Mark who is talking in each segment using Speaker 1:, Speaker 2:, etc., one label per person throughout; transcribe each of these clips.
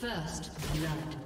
Speaker 1: First blood.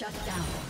Speaker 1: Shut down.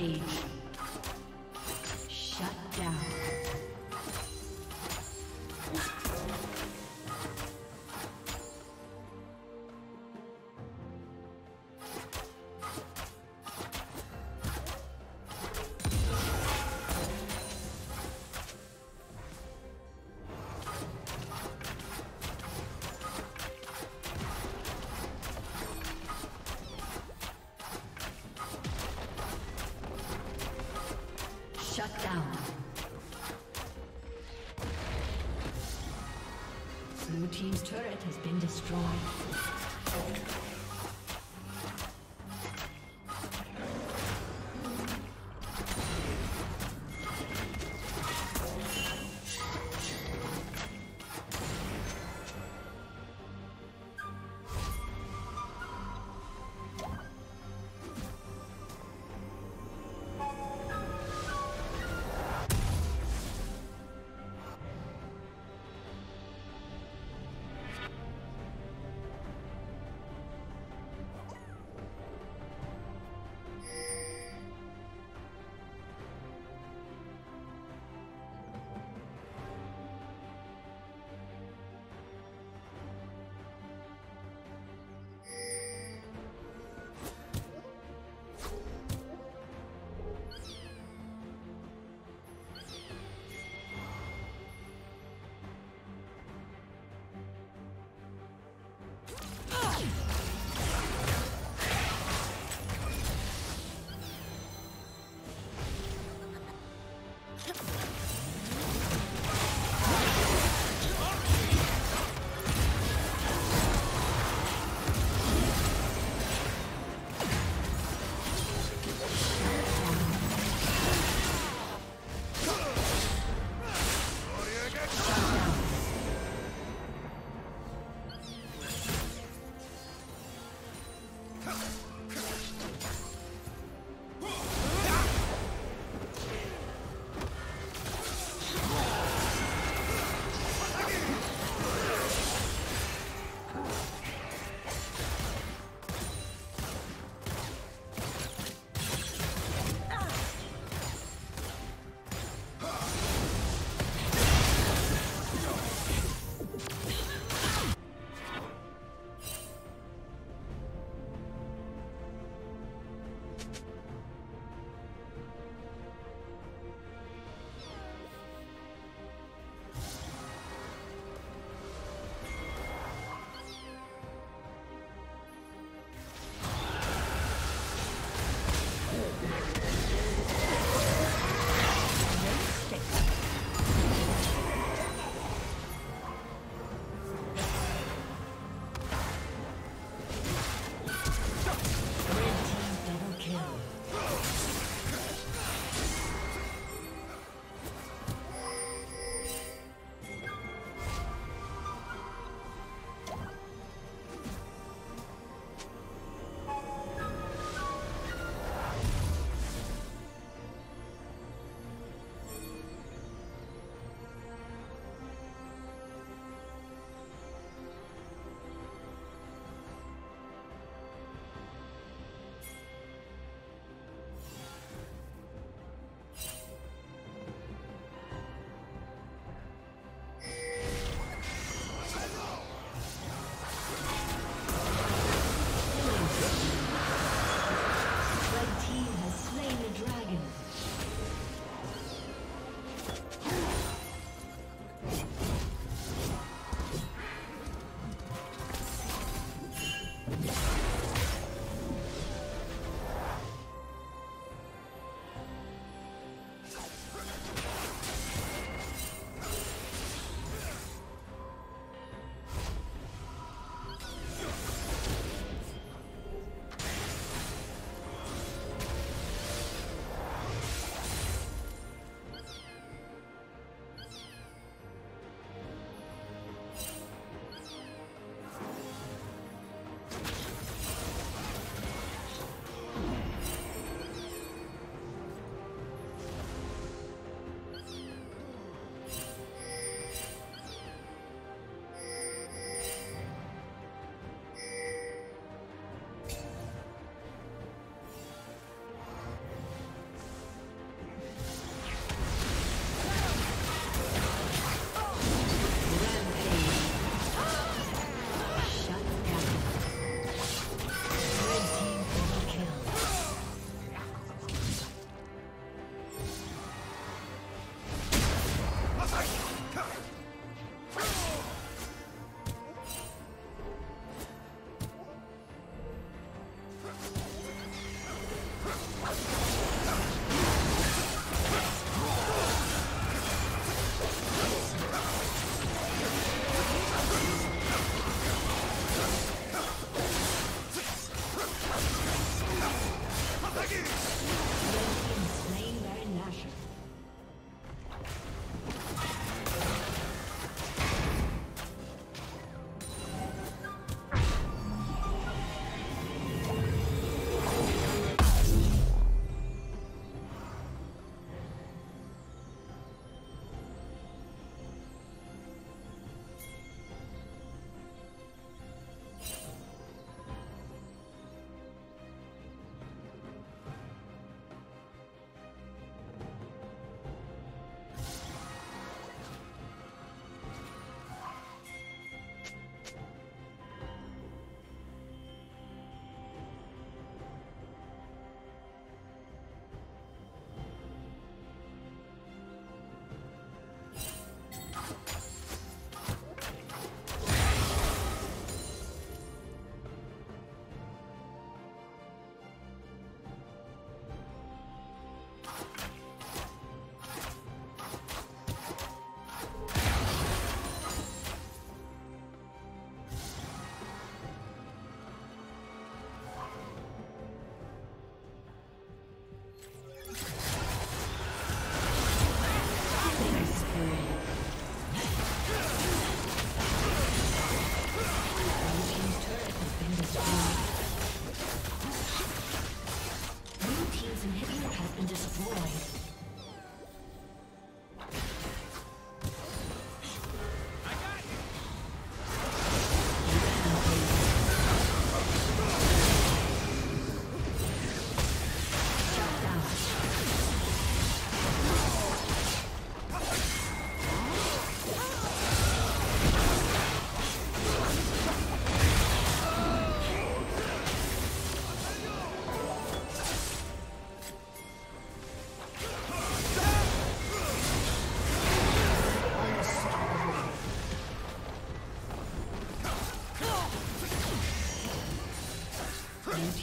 Speaker 1: Rampage. Been destroyed.